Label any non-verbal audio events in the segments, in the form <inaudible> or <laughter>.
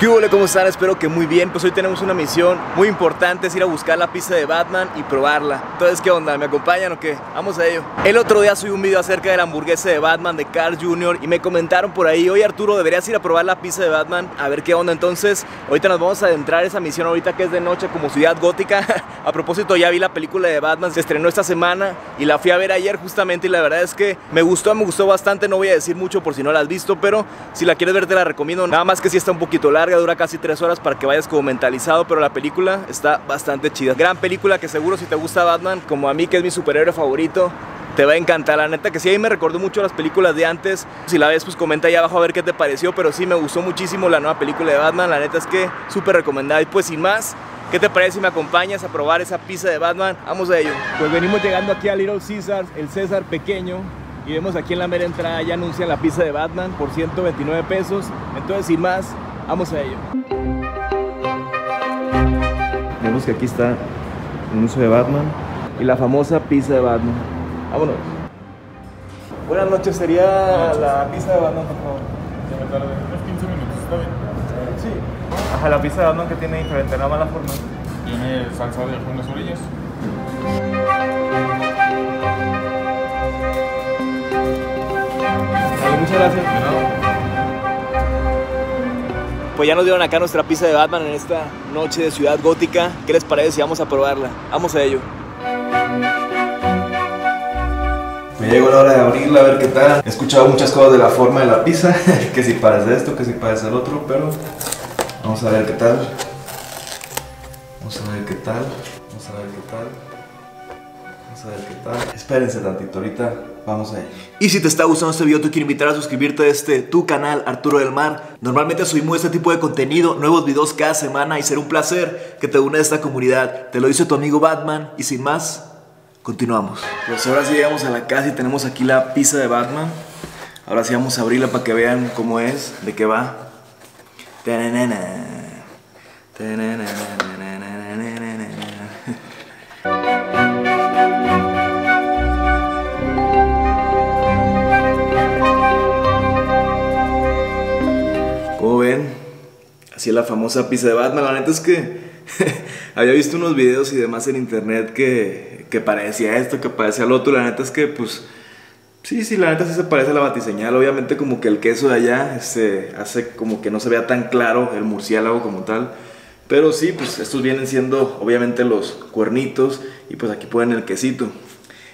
¿Qué hubo? ¿Cómo están? Espero que muy bien. Pues hoy tenemos una misión muy importante, es ir a buscar la pizza de Batman y probarla. Entonces, ¿qué onda? ¿Me acompañan o qué? Vamos a ello. El otro día subí un video acerca de la hamburguesa de Batman de Carl Jr. y me comentaron por ahí, oye Arturo, deberías ir a probar la pizza de Batman, a ver qué onda. Entonces, ahorita nos vamos a adentrar esa misión ahorita que es de noche como ciudad gótica. <laughs> a propósito, ya vi la película de Batman, se estrenó esta semana y la fui a ver ayer justamente y la verdad es que me gustó, me gustó bastante. No voy a decir mucho por si no la has visto, pero si la quieres ver te la recomiendo. Nada más que si está un poquito larga, dura casi tres horas para que vayas como mentalizado, pero la película está bastante chida. Gran película que seguro si te gusta Batman, como a mí que es mi superhéroe favorito, te va a encantar. La neta que sí, ahí me recordó mucho las películas de antes. Si la ves, pues comenta ahí abajo a ver qué te pareció, pero sí me gustó muchísimo la nueva película de Batman. La neta es que súper recomendada. Y pues sin más, ¿Qué te parece si me acompañas a probar esa pizza de Batman? Vamos a ello. Pues venimos llegando aquí a Little Caesars, el César pequeño. Y vemos aquí en la mera entrada ya anuncian la pizza de Batman por 129 pesos. Entonces, sin más, vamos a ello. Vemos que aquí está el anuncio de Batman y la famosa pizza de Batman. Vámonos. Buenas noches, sería la pizza de Batman, por favor. Ya me tardé unos 15 minutos, ¿está bien? Sí. Ajá, la pizza de Batman que tiene diferente, nada más la forma. Tiene salsa de las orillas. Vale, muchas gracias. De nada. Pues ya nos dieron acá nuestra pizza de Batman en esta noche de ciudad gótica. ¿Qué les parece si vamos a probarla? Vamos a ello. Me llegó la hora de abrirla a ver qué tal. He escuchado muchas cosas de la forma de la pizza, <laughs> que si parece esto, que si parece el otro, pero vamos a ver qué tal. Vamos a ver qué tal. Vamos a ver qué tal. Vamos a ver qué tal. Espérense tantito, ahorita vamos a ir. Y si te está gustando este video, te quiero invitar a suscribirte a este tu canal, Arturo del Mar. Normalmente subimos este tipo de contenido, nuevos videos cada semana y será un placer que te une a esta comunidad. Te lo dice tu amigo Batman y sin más, continuamos. Pues ahora sí llegamos a la casa y tenemos aquí la pizza de Batman. Ahora sí vamos a abrirla para que vean cómo es, de qué va. Tananana. Como así la famosa pizza de Batman. La neta es que <laughs> había visto unos videos y demás en internet que, que parecía esto, que parecía lo otro. La neta es que, pues, sí, sí, la neta sí se parece a la batiseñal. Obviamente, como que el queso de allá este, hace como que no se vea tan claro el murciélago como tal. Pero sí, pues estos vienen siendo obviamente los cuernitos y pues aquí ponen el quesito.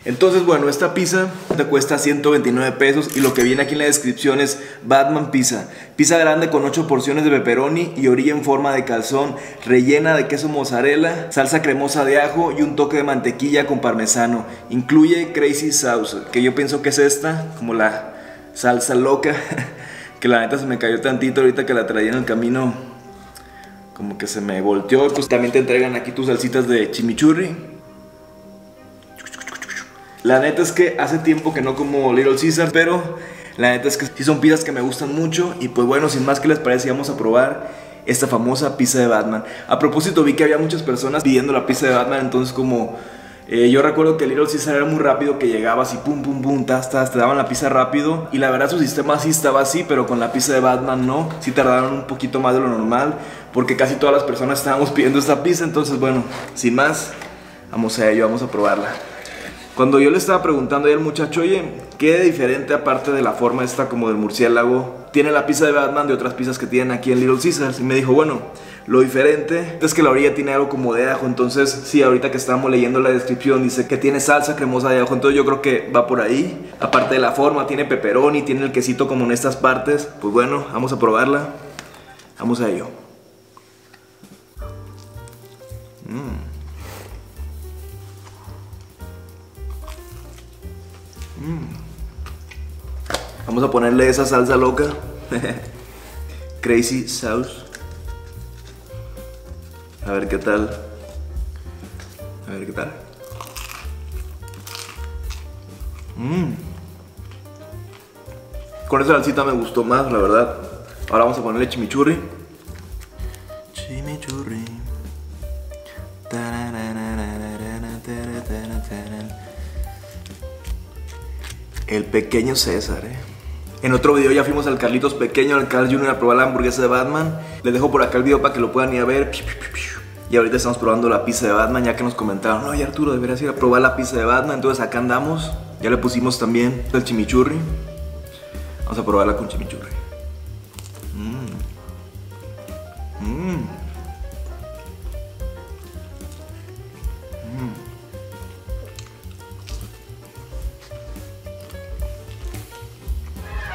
Entonces, bueno, esta pizza te cuesta 129 pesos y lo que viene aquí en la descripción es Batman Pizza. Pizza grande con 8 porciones de pepperoni y orilla en forma de calzón, rellena de queso mozzarella, salsa cremosa de ajo y un toque de mantequilla con parmesano. Incluye Crazy Sauce, que yo pienso que es esta, como la salsa loca, <laughs> que la neta se me cayó tantito ahorita que la traía en el camino, como que se me volteó. También te entregan aquí tus salsitas de chimichurri. La neta es que hace tiempo que no como Little Caesar, pero la neta es que sí son pizzas que me gustan mucho. Y pues bueno, sin más que les parece, vamos a probar esta famosa pizza de Batman. A propósito, vi que había muchas personas pidiendo la pizza de Batman, entonces como... eh, yo recuerdo que Little Caesar era muy rápido, que llegabas y pum, pum, pum, tas, tas, te daban la pizza rápido. Y la verdad su sistema sí estaba así, pero con la pizza de Batman no. Sí tardaron un poquito más de lo normal, porque casi todas las personas estábamos <laughs> pidiendo esta pizza. Entonces bueno, sin más, vamos a ello, vamos a probarla. Cuando yo le estaba preguntando ahí al muchacho, oye, ¿qué diferente aparte de la forma esta como del murciélago tiene la pizza de Batman de otras pizzas que tienen aquí en Little Caesars? Y me dijo, bueno, lo diferente es que la orilla tiene algo como de ajo, entonces sí, ahorita que estábamos leyendo la descripción dice que tiene salsa cremosa de ajo, entonces yo creo que va por ahí. Aparte de la forma, tiene pepperoni, tiene el quesito como en estas partes. Pues bueno, vamos a probarla. Vamos a ello. Vamos a ponerle esa salsa loca. <laughs> Crazy sauce. A ver qué tal. A ver qué tal. Mm. Con esa salsita me gustó más, la verdad. Ahora vamos a ponerle chimichurri. Chimichurri. El pequeño César, ¿eh? En otro video ya fuimos al Carlitos Pequeño, al Carl Jr. a probar la hamburguesa de Batman. Les dejo por acá el video para que lo puedan ir a ver. Y ahorita estamos probando la pizza de Batman, ya que nos comentaron, oye Arturo, deberías ir a probar la pizza de Batman. Entonces acá andamos. Ya le pusimos también el chimichurri. Vamos a probarla con chimichurri. Mmm. Mmm.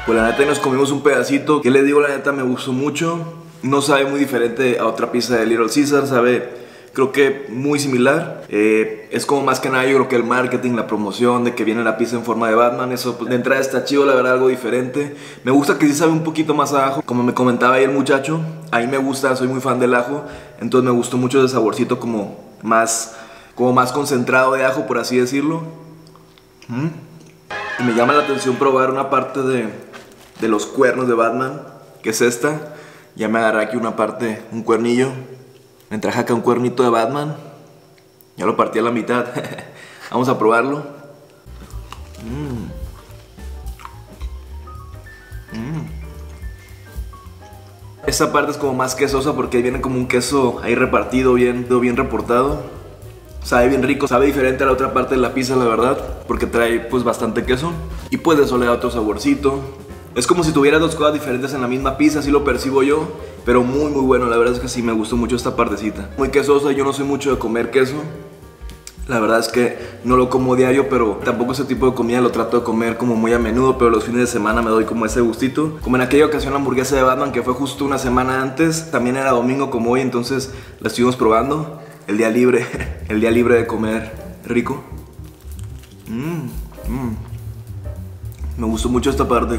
Pues la neta nos comimos un pedacito. Que les digo, la neta me gustó mucho. No sabe muy diferente a otra pizza de Little Caesar. Sabe, creo que muy similar. Eh, es como más que nada, yo creo que el marketing, la promoción de que viene la pizza en forma de Batman. Eso pues, de entrada está chido, la verdad, algo diferente. Me gusta que sí sabe un poquito más a ajo. Como me comentaba ahí el muchacho, a mí me gusta, soy muy fan del ajo. Entonces me gustó mucho ese saborcito como más, como más concentrado de ajo, por así decirlo. Mm. Me llama la atención probar una parte de, de los cuernos de Batman, que es esta. Ya me agarré aquí una parte, un cuernillo. Me traje acá un cuernito de Batman. Ya lo partí a la mitad. <laughs> Vamos a probarlo. Mm. Mm. Esta parte es como más quesosa porque viene como un queso ahí repartido, bien, bien reportado. Sabe bien rico, sabe diferente a la otra parte de la pizza, la verdad, porque trae pues bastante queso. Y pues le da otro saborcito. Es como si tuviera dos cosas diferentes en la misma pizza, así lo percibo yo. Pero muy muy bueno, la verdad es que sí, me gustó mucho esta partecita. Muy quesosa, yo no soy mucho de comer queso. La verdad es que no lo como diario, pero tampoco ese tipo de comida lo trato de comer como muy a menudo, pero los fines de semana me doy como ese gustito. Como en aquella ocasión la hamburguesa de Batman, que fue justo una semana antes, también era domingo como hoy, entonces la estuvimos probando. El día libre, <laughs> el día libre de comer rico. Mmm, mmm. Me gustó mucho esta parte.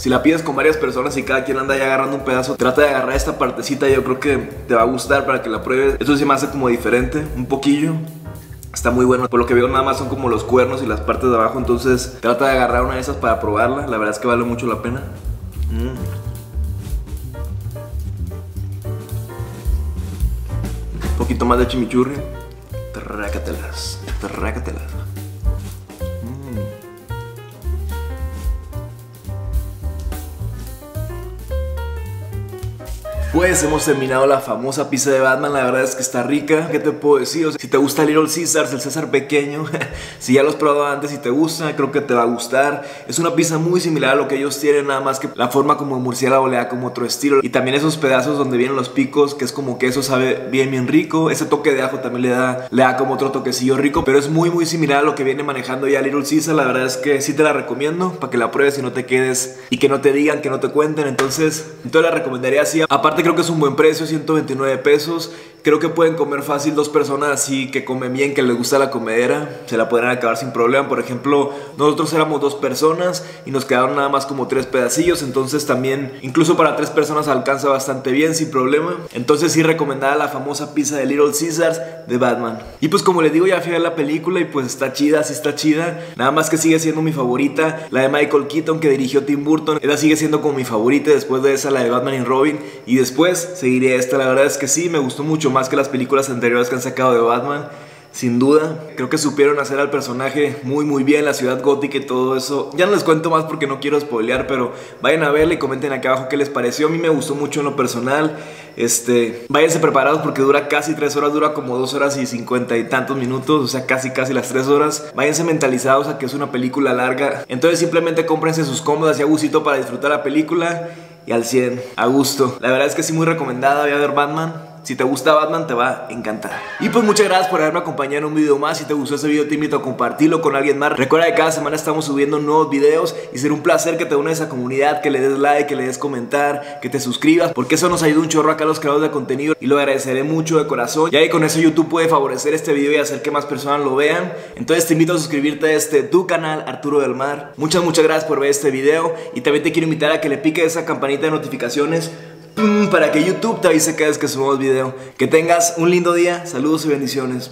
Si la pides con varias personas y cada quien anda ya agarrando un pedazo, trata de agarrar esta partecita. Yo creo que te va a gustar para que la pruebes. Esto sí me hace como diferente, un poquillo. Está muy bueno. Por lo que veo nada más son como los cuernos y las partes de abajo. Entonces trata de agarrar una de esas para probarla. La verdad es que vale mucho la pena. Mm. Un poquito más de chimichurri. Trácatelas. Trácatelas. Pues hemos terminado la famosa pizza de Batman, la verdad es que está rica. ¿Qué te puedo decir? Si te gusta Little Caesars, el César pequeño, <laughs> si ya lo has probado antes y te gusta, creo que te va a gustar. Es una pizza muy similar a lo que ellos tienen, nada más que la forma como murciélago le da como otro estilo. Y también esos pedazos donde vienen los picos, que es como que eso sabe bien, bien rico. Ese toque de ajo también le da, le da como otro toquecillo rico, pero es muy, muy similar a lo que viene manejando ya Little Caesar. La verdad es que sí te la recomiendo para que la pruebes y no te quedes y que no te digan, que no te cuenten. Entonces, entonces la recomendaría así. Aparte, creo que es un buen precio, 129 pesos. Creo que pueden comer fácil dos personas así que comen bien, que les gusta la comedera. Se la podrán acabar sin problema. Por ejemplo, nosotros éramos dos personas y nos quedaron nada más como tres pedacillos. Entonces también, incluso para tres personas alcanza bastante bien, sin problema. Entonces sí recomendada la famosa pizza de Little Caesars de Batman. Y pues como les digo, ya fui a la película y pues está chida, sí está chida. Nada más que sigue siendo mi favorita. La de Michael Keaton que dirigió Tim Burton. Esa sigue siendo como mi favorita. Después de esa, la de Batman y Robin. Y después seguiré esta. La verdad es que sí, me gustó mucho más que las películas anteriores que han sacado de Batman. Sin duda, creo que supieron hacer al personaje muy muy bien, la ciudad gótica y todo eso. Ya no les cuento más porque no quiero spoilear, pero vayan a verla y comenten aquí abajo qué les pareció. A mí me gustó mucho en lo personal. Este, váyanse preparados porque dura casi 3 horas, dura como 2 horas y 50 y tantos minutos, o sea, casi casi las 3 horas. Váyanse mentalizados a que es una película larga. Entonces simplemente cómprense sus cómodas y a gustito para disfrutar la película y al 100, a gusto. La verdad es que sí muy recomendada, voy a ver Batman. Si te gusta Batman te va a encantar. Y pues muchas gracias por haberme acompañado en un video más. Si te gustó este video te invito a compartirlo con alguien más. Recuerda que cada semana estamos subiendo nuevos videos y será un placer que te unas a esa comunidad, que le des like, que le des comentar, que te suscribas, porque eso nos ayuda un chorro acá a los creadores de contenido y lo agradeceré mucho de corazón. Y ahí con eso YouTube puede favorecer este video y hacer que más personas lo vean. Entonces te invito a suscribirte a este tu canal Arturo del Mar. Muchas muchas gracias por ver este video y también te quiero invitar a que le piques esa campanita de notificaciones para que YouTube te avise cada vez que subamos video. Que tengas un lindo día, saludos y bendiciones.